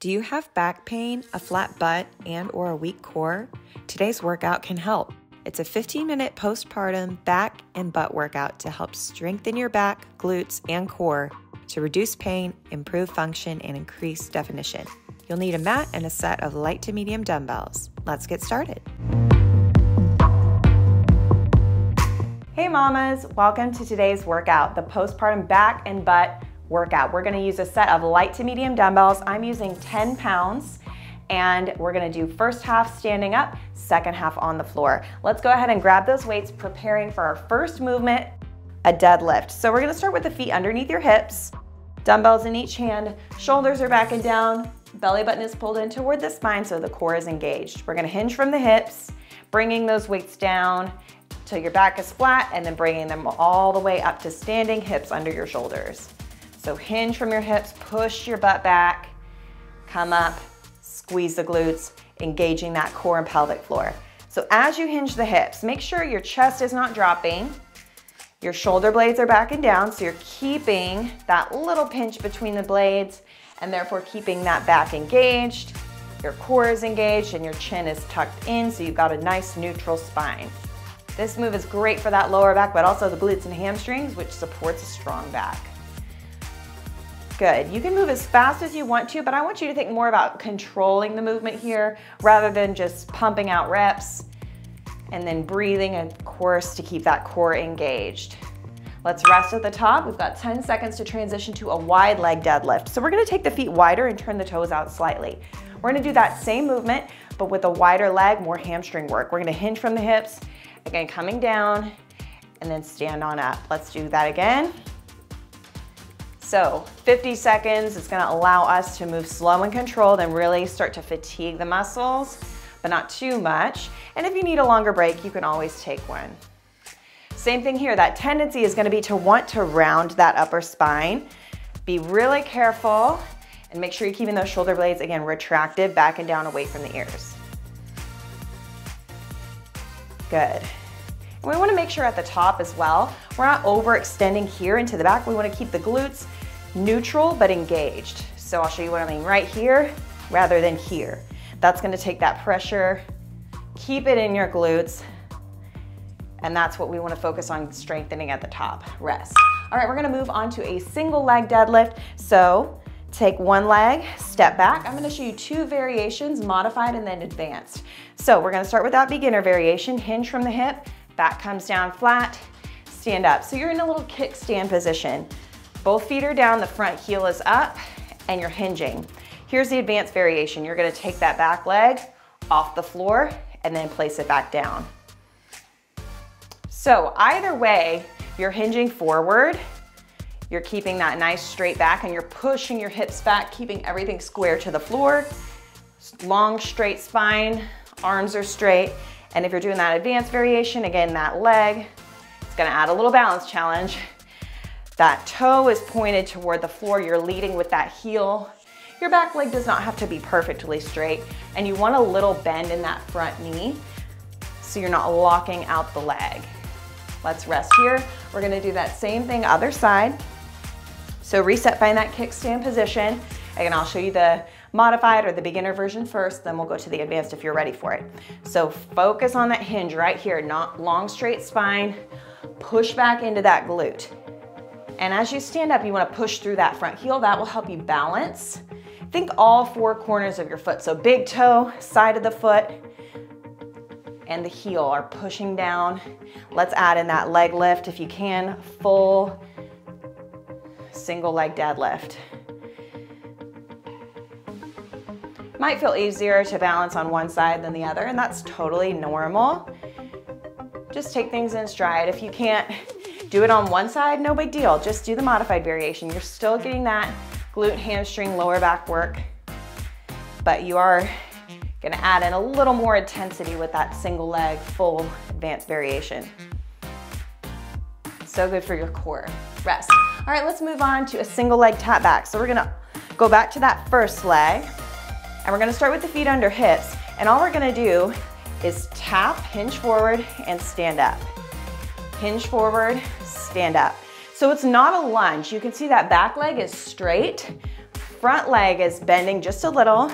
Do you have back pain, a flat butt, and or a weak core? Today's workout can help. It's a 15-minute postpartum back and butt workout to help strengthen your back, glutes, and core to reduce pain, improve function, and increase definition. You'll need a mat and a set of light to medium dumbbells. Let's get started. Hey mamas, welcome to today's workout, the postpartum back and butt workout. We're gonna use a set of light to medium dumbbells. I'm using 10 pounds and we're gonna do first half standing up, second half on the floor. Let's go ahead and grab those weights, preparing for our first movement, a deadlift. So we're gonna start with the feet underneath your hips, dumbbells in each hand, shoulders are back and down, belly button is pulled in toward the spine so the core is engaged. We're gonna hinge from the hips, bringing those weights down till your back is flat and then bringing them all the way up to standing hips under your shoulders. So hinge from your hips, push your butt back, come up, squeeze the glutes, engaging that core and pelvic floor. So as you hinge the hips, make sure your chest is not dropping, your shoulder blades are back and down, so you're keeping that little pinch between the blades and therefore keeping that back engaged. Your core is engaged and your chin is tucked in, so you've got a nice neutral spine. This move is great for that lower back, but also the glutes and hamstrings, which supports a strong back. Good. You can move as fast as you want to, but I want you to think more about controlling the movement here rather than just pumping out reps and then breathing, of course, to keep that core engaged. Let's rest at the top. We've got 10 seconds to transition to a wide leg deadlift. So we're gonna take the feet wider and turn the toes out slightly. We're gonna do that same movement, but with a wider leg, more hamstring work. We're gonna hinge from the hips, again, coming down, and then stand on up. Let's do that again. So 50 seconds is gonna allow us to move slow and controlled and really start to fatigue the muscles, but not too much. And if you need a longer break, you can always take one. Same thing here, that tendency is gonna be to want to round that upper spine. Be really careful and make sure you're keeping those shoulder blades, again, retracted back and down away from the ears. Good. And we wanna make sure at the top as well, we're not overextending here into the back. We wanna keep the glutes neutral but engaged. So I'll show you what I mean right here rather than here. That's gonna take that pressure, keep it in your glutes, and that's what we wanna focus on strengthening at the top, rest. All right, we're gonna move on to a single leg deadlift. So take one leg, step back. I'm gonna show you two variations, modified and then advanced. So we're gonna start with that beginner variation, hinge from the hip, back comes down flat, stand up. So you're in a little kickstand position. Both feet are down, the front heel is up, and you're hinging. Here's the advanced variation. You're gonna take that back leg off the floor and then place it back down. So either way, you're hinging forward, you're keeping that nice straight back and you're pushing your hips back, keeping everything square to the floor. Long straight spine, arms are straight. And if you're doing that advanced variation, again, that leg, it's gonna add a little balance challenge. That toe is pointed toward the floor. You're leading with that heel. Your back leg does not have to be perfectly straight and you want a little bend in that front knee so you're not locking out the leg. Let's rest here. We're gonna do that same thing other side. So reset, find that kickstand position. Again, I'll show you the modified or the beginner version first, then we'll go to the advanced if you're ready for it. So focus on that hinge right here, not long straight spine. Push back into that glute. And as you stand up, you wanna push through that front heel. That will help you balance. Think all four corners of your foot. So big toe, side of the foot, and the heel are pushing down. Let's add in that leg lift if you can. Full single leg deadlift. Might feel easier to balance on one side than the other, and that's totally normal. Just take things in stride. If you can't do it on one side, no big deal. Just do the modified variation. You're still getting that glute, hamstring, lower back work, but you are gonna add in a little more intensity with that single leg, full advanced variation. So good for your core. Rest. All right, let's move on to a single leg tap back. So we're gonna go back to that first leg, and we're gonna start with the feet under hips, and all we're gonna do is tap, hinge forward, and stand up. Hinge forward, stand up. So it's not a lunge. You can see that back leg is straight, front leg is bending just a little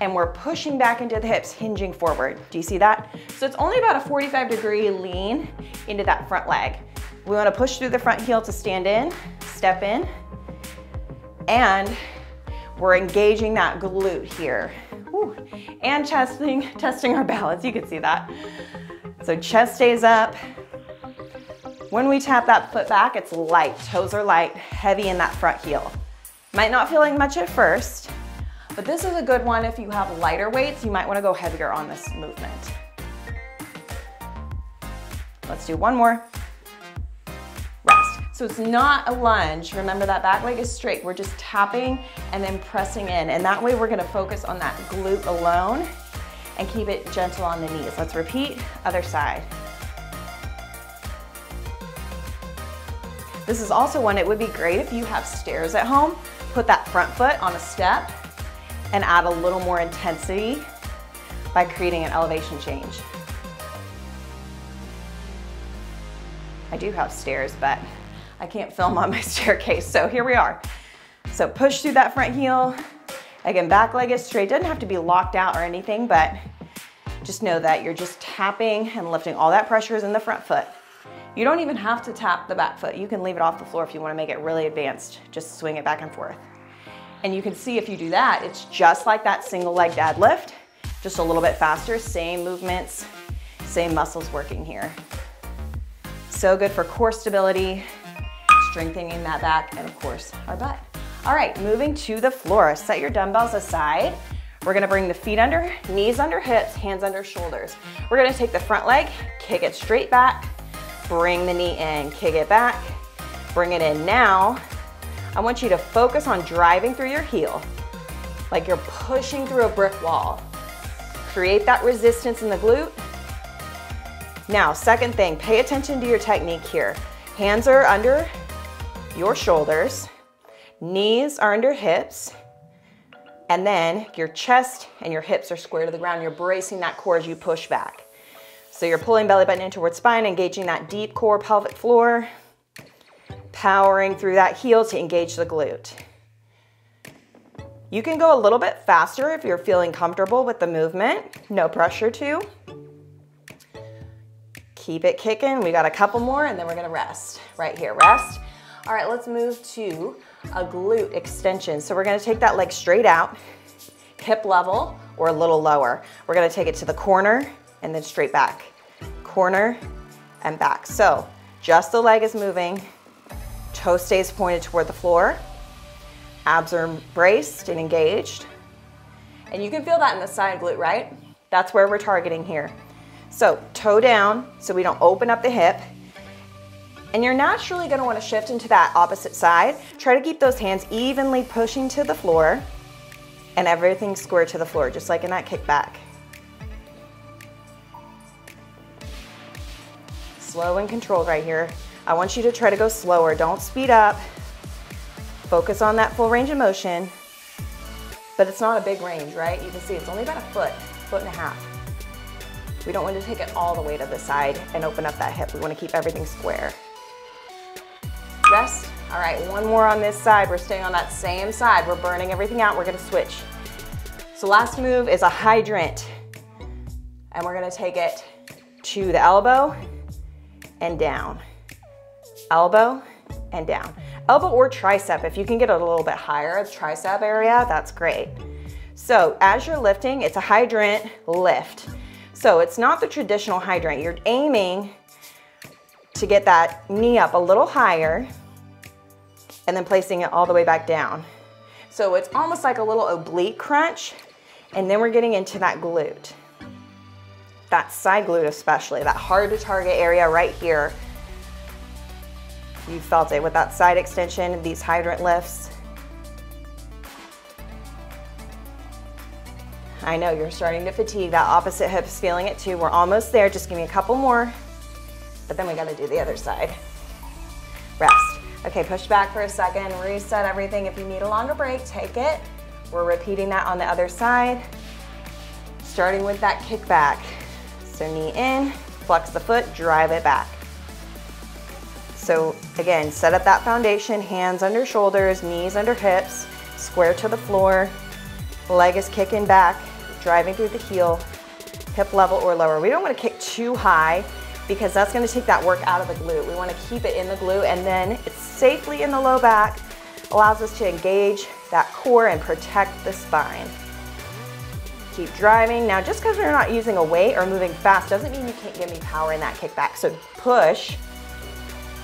and we're pushing back into the hips, hinging forward. Do you see that? So it's only about a 45 degree lean into that front leg. We wanna push through the front heel to stand in, step in, and we're engaging that glute here. Whew. And testing, testing our balance, you can see that. So chest stays up. When we tap that foot back, it's light, toes are light, heavy in that front heel. Might not feel like much at first, but this is a good one if you have lighter weights, you might wanna go heavier on this movement. Let's do one more. Rest. So it's not a lunge. Remember that back leg is straight. We're just tapping and then pressing in. And that way we're gonna focus on that glute alone and keep it gentle on the knees. Let's repeat, other side. This is also one, it would be great if you have stairs at home. Put that front foot on a step and add a little more intensity by creating an elevation change. I do have stairs, but I can't film on my staircase, so here we are. So push through that front heel. Again, back leg is straight. Doesn't have to be locked out or anything, but just know that you're just tapping and lifting all that pressure is in the front foot. You don't even have to tap the back foot. You can leave it off the floor if you wanna make it really advanced. Just swing it back and forth. And you can see if you do that, it's just like that single leg deadlift, just a little bit faster, same movements, same muscles working here. So good for core stability, strengthening that back, and of course, our butt. All right, moving to the floor. Set your dumbbells aside. We're gonna bring the feet under, knees under hips, hands under shoulders. We're gonna take the front leg, kick it straight back, bring the knee in, kick it back, bring it in. Now, I want you to focus on driving through your heel, like you're pushing through a brick wall. Create that resistance in the glute. Now, second thing, pay attention to your technique here. Hands are under your shoulders, knees are under hips, and then your chest and your hips are square to the ground. You're bracing that core as you push back. So you're pulling belly button in towards spine, engaging that deep core pelvic floor powering through that heel to engage the glute. You can go a little bit faster if you're feeling comfortable with the movement. No pressure to. Keep it kicking. We got a couple more and then we're gonna rest. Right here, rest. All right, let's move to a glute extension. So we're gonna take that leg straight out, hip level or a little lower. We're gonna take it to the corner and then straight back. Corner and back. So just the leg is moving, Toe stays pointed toward the floor. Abs are braced and engaged. And you can feel that in the side glute, right? That's where we're targeting here. So toe down so we don't open up the hip. And you're naturally gonna wanna shift into that opposite side. Try to keep those hands evenly pushing to the floor and everything square to the floor, just like in that kickback. Slow and controlled right here. I want you to try to go slower. Don't speed up. Focus on that full range of motion. But it's not a big range, right? You can see it's only about a foot, foot and a half. We don't want to take it all the way to the side and open up that hip. We want to keep everything square. Rest. All right, one more on this side. We're staying on that same side. We're burning everything out. We're gonna switch. So last move is a hydrant. And we're gonna take it to the elbow and down elbow and down. Elbow or tricep, if you can get it a little bit higher, the tricep area, that's great. So as you're lifting, it's a hydrant lift. So it's not the traditional hydrant. You're aiming to get that knee up a little higher and then placing it all the way back down. So it's almost like a little oblique crunch and then we're getting into that glute. That side glute especially, that hard to target area right here you felt it with that side extension, these hydrant lifts. I know you're starting to fatigue. That opposite hip is feeling it too. We're almost there. Just give me a couple more. But then we got to do the other side. Rest. Okay, push back for a second. Reset everything. If you need a longer break, take it. We're repeating that on the other side. Starting with that kick back. So knee in, flex the foot, drive it back. So again, set up that foundation, hands under shoulders, knees under hips. square to the floor, leg is kicking back, driving through the heel, hip level or lower. We don't wanna kick too high because that's gonna take that work out of the glute. We wanna keep it in the glute and then it's safely in the low back, allows us to engage that core and protect the spine. Keep driving. Now, just because we're not using a weight or moving fast doesn't mean you can't give me power in that kickback. So push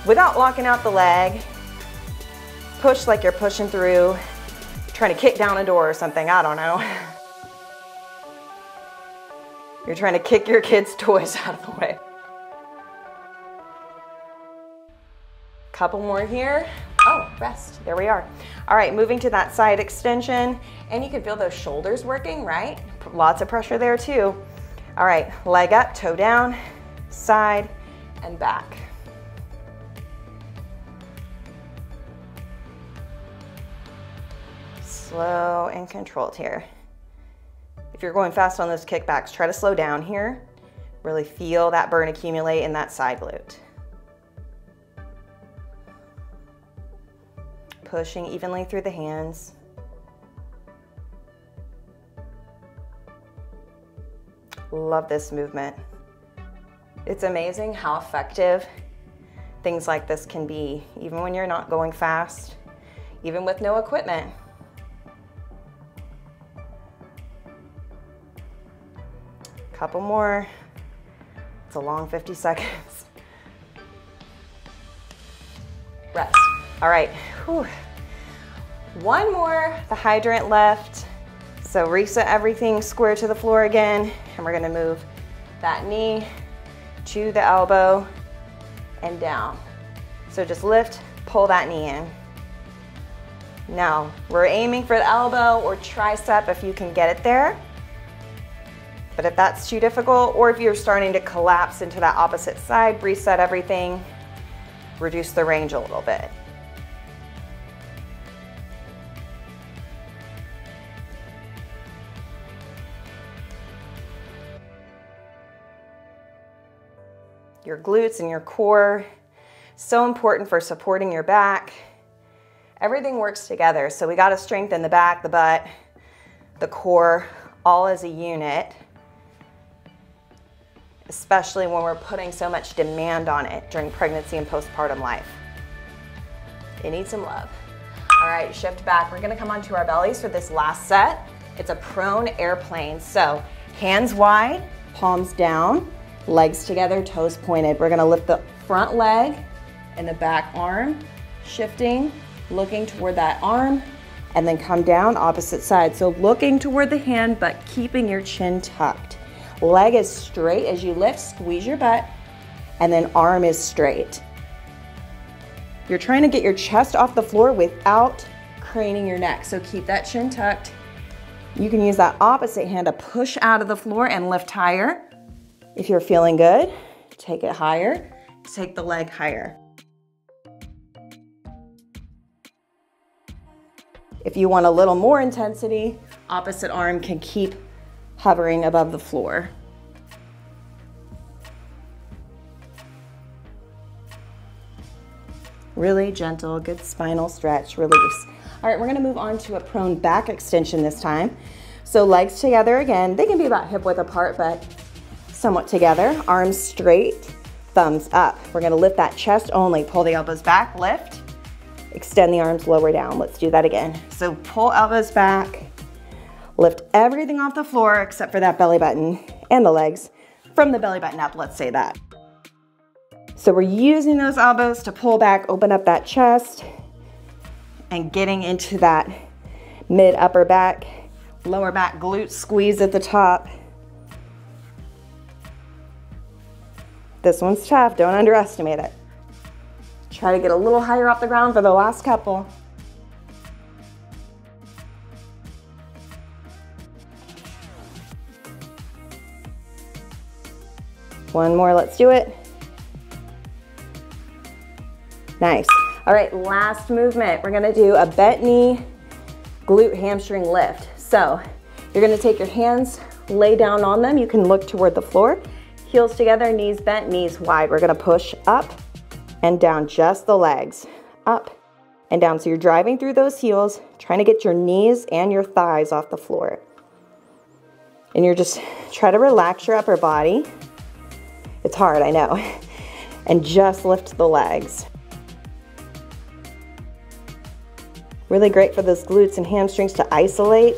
without locking out the leg. Push like you're pushing through, trying to kick down a door or something, I don't know. You're trying to kick your kids' toys out of the way. Couple more here. Oh, rest, there we are. All right, moving to that side extension. And you can feel those shoulders working, right? Lots of pressure there too. All right, leg up, toe down, side and back. Slow and controlled here. If you're going fast on those kickbacks, try to slow down here. Really feel that burn accumulate in that side glute. Pushing evenly through the hands. Love this movement. It's amazing how effective things like this can be, even when you're not going fast, even with no equipment. Couple more. It's a long 50 seconds. Rest. All right. Whew. One more, the hydrant left. So reset everything square to the floor again, and we're gonna move that knee to the elbow and down. So just lift, pull that knee in. Now, we're aiming for the elbow or tricep if you can get it there. But if that's too difficult, or if you're starting to collapse into that opposite side, reset everything, reduce the range a little bit. Your glutes and your core. So important for supporting your back. Everything works together. So we got to strengthen the back, the butt, the core, all as a unit, especially when we're putting so much demand on it during pregnancy and postpartum life. It needs some love. All right, shift back. We're gonna come onto our bellies for this last set. It's a prone airplane. So hands wide, palms down, legs together, toes pointed. We're gonna lift the front leg and the back arm, shifting, looking toward that arm, and then come down opposite side. So looking toward the hand, but keeping your chin tucked. Leg is straight as you lift, squeeze your butt, and then arm is straight. You're trying to get your chest off the floor without craning your neck. So keep that chin tucked. You can use that opposite hand to push out of the floor and lift higher. If you're feeling good, take it higher, take the leg higher. If you want a little more intensity, opposite arm can keep hovering above the floor. Really gentle, good spinal stretch, release. All right, we're gonna move on to a prone back extension this time. So legs together again. They can be about hip width apart, but somewhat together, arms straight, thumbs up. We're gonna lift that chest only, pull the elbows back, lift, extend the arms lower down. Let's do that again. So pull elbows back, lift everything off the floor except for that belly button and the legs from the belly button up, let's say that. So we're using those elbows to pull back, open up that chest, and getting into that mid upper back, lower back glute squeeze at the top. This one's tough, don't underestimate it. Try to get a little higher off the ground for the last couple. One more, let's do it. Nice. All right, last movement. We're gonna do a bent knee, glute hamstring lift. So you're gonna take your hands, lay down on them. You can look toward the floor. Heels together, knees bent, knees wide. We're gonna push up and down just the legs. Up and down. So you're driving through those heels, trying to get your knees and your thighs off the floor. And you're just, try to relax your upper body. It's hard, I know. And just lift the legs. Really great for those glutes and hamstrings to isolate.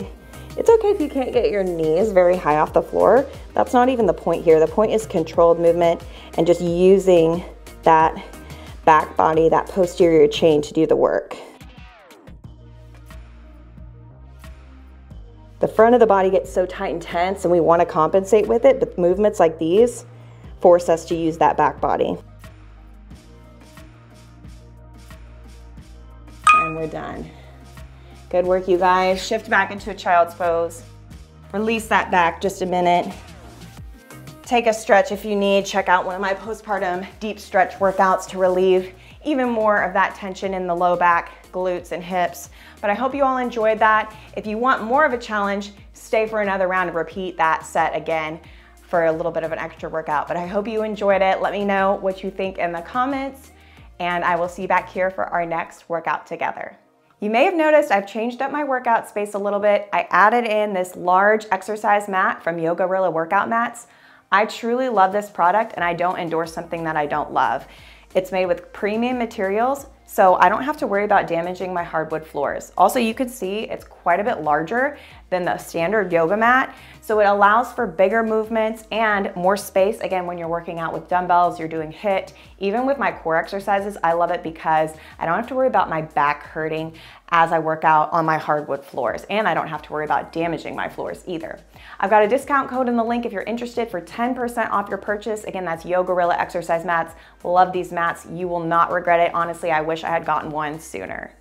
It's okay if you can't get your knees very high off the floor. That's not even the point here. The point is controlled movement and just using that back body, that posterior chain to do the work. The front of the body gets so tight and tense and we want to compensate with it, but movements like these force us to use that back body. And we're done. Good work, you guys. Shift back into a child's pose. Release that back just a minute. Take a stretch if you need. Check out one of my postpartum deep stretch workouts to relieve even more of that tension in the low back, glutes, and hips. But I hope you all enjoyed that. If you want more of a challenge, stay for another round and repeat that set again for a little bit of an extra workout. But I hope you enjoyed it. Let me know what you think in the comments, and I will see you back here for our next workout together. You may have noticed I've changed up my workout space a little bit. I added in this large exercise mat from Yogorilla Workout Mats. I truly love this product and I don't endorse something that I don't love. It's made with premium materials, so I don't have to worry about damaging my hardwood floors. Also, you can see it's quite a bit larger than the standard yoga mat, so it allows for bigger movements and more space. Again, when you're working out with dumbbells, you're doing HIIT, even with my core exercises, I love it because I don't have to worry about my back hurting as I work out on my hardwood floors, and I don't have to worry about damaging my floors either. I've got a discount code in the link if you're interested for 10% off your purchase. Again, that's Yogorilla exercise mats. Love these mats. You will not regret it. Honestly, I wish I had gotten one sooner.